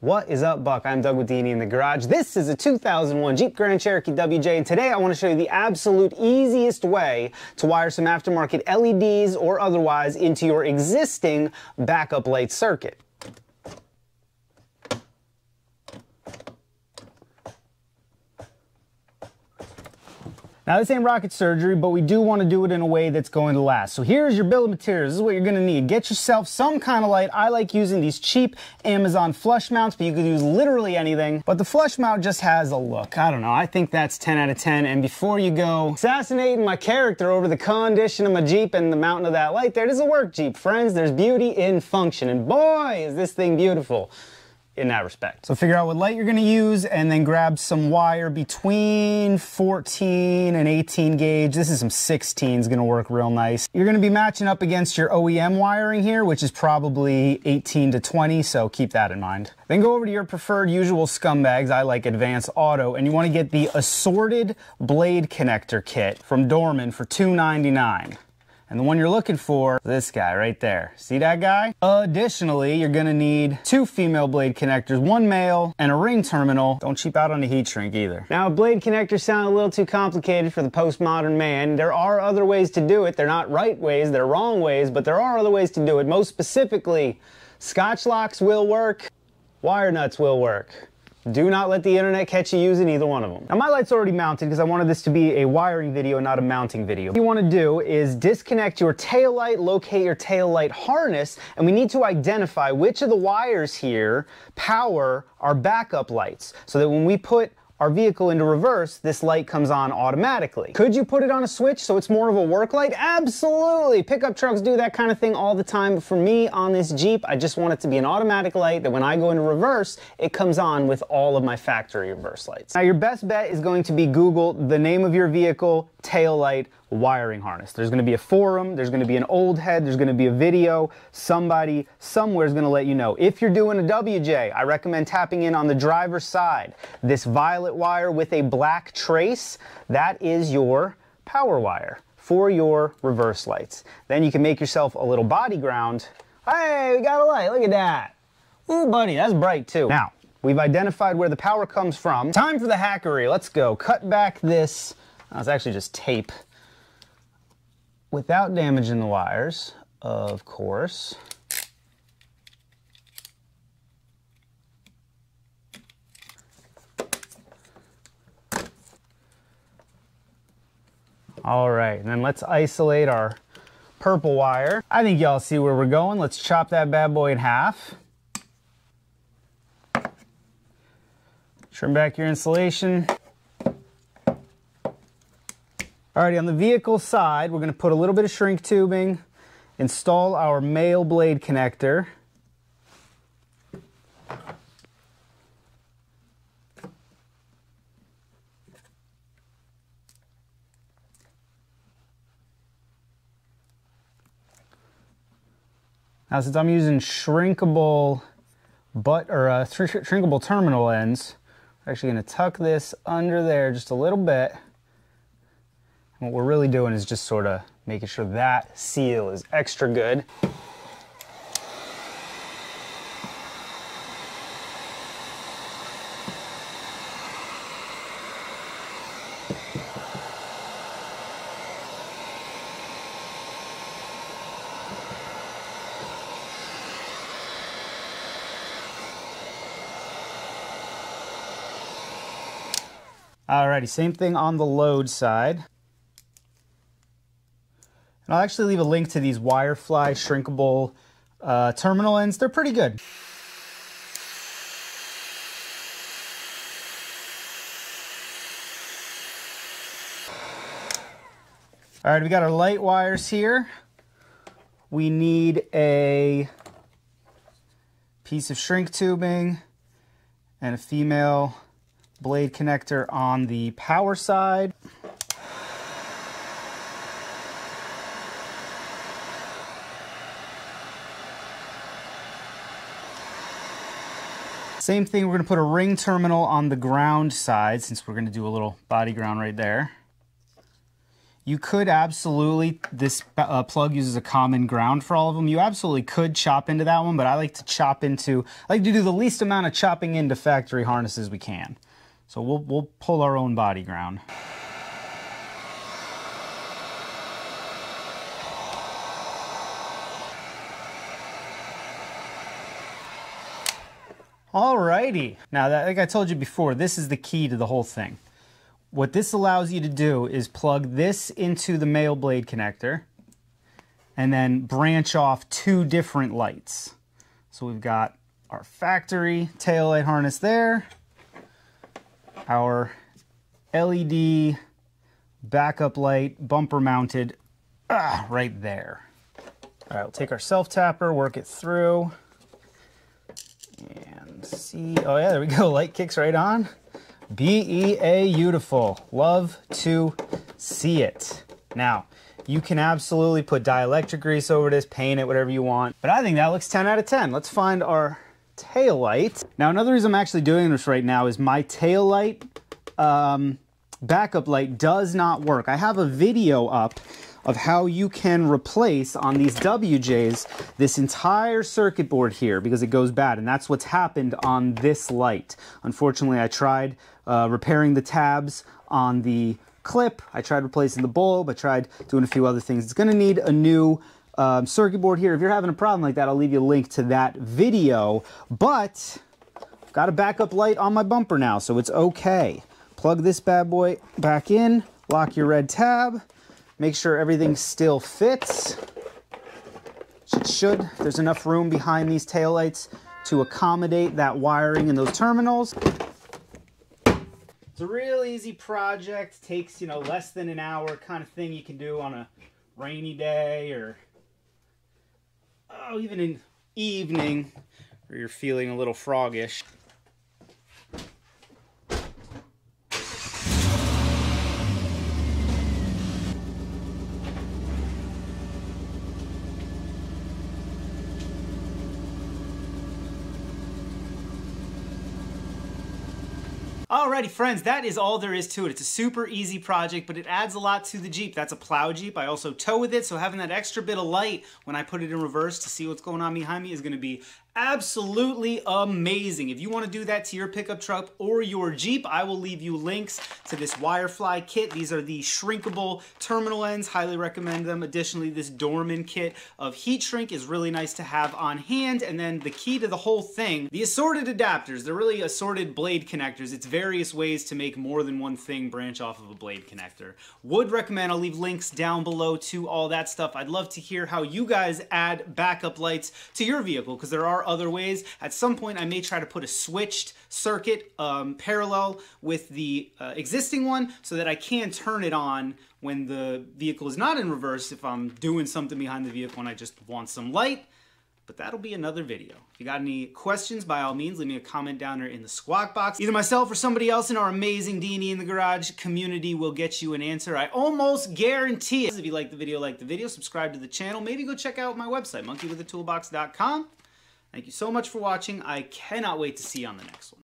What is up, Buck? I'm Doug D&E in the Garage. This is a 2001 Jeep Grand Cherokee WJ, and today I want to show you the absolute easiest way to wire some aftermarket LEDs or otherwise into your existing backup light circuit. Now this ain't rocket surgery, but we do want to do it in a way that's going to last. So here's your bill of materials. This is what you're going to need. Get yourself some kind of light. I like using these cheap Amazon flush mounts, but you could use literally anything. But the flush mount just has a look. I don't know. I think that's 10 out of 10. And before you go assassinating my character over the condition of my Jeep and the mountain of that light there, a work Jeep, friends. There's beauty in function. And boy, is this thing beautiful in that respect. So figure out what light you're gonna use and then grab some wire between 14 and 18 gauge. This is some 16 is gonna work real nice. You're gonna be matching up against your OEM wiring here, which is probably 18 to 20, so keep that in mind. Then go over to your preferred usual scumbags. I like Advance Auto, and you wanna get the assorted blade connector kit from Dorman for $2.99. And the one you're looking for, this guy right there. See that guy? Additionally, you're gonna need two female blade connectors, one male, and a ring terminal. Don't cheap out on the heat shrink either. Now, blade connectors sound a little too complicated for the postmodern man. There are other ways to do it. They're not right ways, they're wrong ways, but there are other ways to do it. Most specifically, Scotch locks will work, wire nuts will work. Do not let the internet catch you using either one of them. Now my light's already mounted because I wanted this to be a wiring video, not a mounting video. What you want to do is disconnect your tail light, locate your tail light harness, and we need to identify which of the wires here power our backup lights so that when we put our vehicle into reverse, this light comes on automatically. Could you put it on a switch so it's more of a work light? Absolutely. Pickup trucks do that kind of thing all the time. For me on this Jeep, I just want it to be an automatic light that when I go into reverse, it comes on with all of my factory reverse lights. Now your best bet is going to be Google the name of your vehicle, tail light, wiring harness. There's going to be a forum, there's going to be an old head, there's going to be a video. Somebody somewhere is going to let you know. If you're doing a WJ, I recommend tapping in on the driver's side. This violet wire with a black trace, that is your power wire for your reverse lights. Then you can make yourself a little body ground. Hey, we got a light, look at that. Ooh, buddy, that's bright too. Now, we've identified where the power comes from. Time for the hackery, let's go. Cut back this, oh, it's actually just tape without damaging the wires, of course. All right, and then let's isolate our purple wire. I think y'all see where we're going. Let's chop that bad boy in half. Trim back your insulation. Alrighty, on the vehicle side, we're going to put a little bit of shrink tubing, install our male blade connector. Now, since I'm using shrinkable butt or uh, shrinkable terminal ends, we're actually going to tuck this under there just a little bit. What we're really doing is just sort of making sure that seal is extra good. Alrighty, same thing on the load side. And I'll actually leave a link to these Wirefly shrinkable uh, terminal ends. They're pretty good. All right, we got our light wires here. We need a piece of shrink tubing and a female blade connector on the power side. Same thing, we're gonna put a ring terminal on the ground side since we're gonna do a little body ground right there. You could absolutely, this uh, plug uses a common ground for all of them. You absolutely could chop into that one, but I like to chop into, I like to do the least amount of chopping into factory harnesses we can. So we'll, we'll pull our own body ground. Alrighty. Now, that, like I told you before, this is the key to the whole thing. What this allows you to do is plug this into the male blade connector and then branch off two different lights. So we've got our factory tail light harness there, our LED backup light bumper mounted ah, right there. All right, we'll take our self tapper, work it through, and see. Oh yeah, there we go. Light kicks right on. B-E-A beautiful. Love to see it. Now, you can absolutely put dielectric grease over this, paint it, whatever you want. But I think that looks 10 out of 10. Let's find our tail light. Now, another reason I'm actually doing this right now is my tail light um, backup light does not work. I have a video up of how you can replace on these WJs this entire circuit board here because it goes bad and that's what's happened on this light. Unfortunately I tried uh, repairing the tabs on the clip, I tried replacing the bulb, I tried doing a few other things. It's going to need a new um, circuit board here. If you're having a problem like that I'll leave you a link to that video but got a backup light on my bumper now so it's okay. Plug this bad boy back in, lock your red tab, Make sure everything still fits. It should. There's enough room behind these taillights to accommodate that wiring in those terminals. It's a real easy project. Takes, you know, less than an hour kind of thing you can do on a rainy day or oh, even in evening where you're feeling a little froggish. Alrighty friends, that is all there is to it. It's a super easy project, but it adds a lot to the Jeep. That's a plow Jeep. I also tow with it, so having that extra bit of light when I put it in reverse to see what's going on behind me is gonna be absolutely amazing. If you want to do that to your pickup truck or your Jeep, I will leave you links to this Wirefly kit. These are the shrinkable terminal ends. Highly recommend them. Additionally, this Dorman kit of heat shrink is really nice to have on hand. And then the key to the whole thing, the assorted adapters. They're really assorted blade connectors. It's various ways to make more than one thing branch off of a blade connector. Would recommend, I'll leave links down below to all that stuff. I'd love to hear how you guys add backup lights to your vehicle because there are other ways. At some point, I may try to put a switched circuit um, parallel with the uh, existing one so that I can turn it on when the vehicle is not in reverse if I'm doing something behind the vehicle and I just want some light. But that'll be another video. If you got any questions, by all means, leave me a comment down there in the squawk box. Either myself or somebody else in our amazing D&E in the Garage community will get you an answer. I almost guarantee it. If you like the video, like the video, subscribe to the channel. Maybe go check out my website, monkeywithatoolbox.com. Thank you so much for watching. I cannot wait to see you on the next one.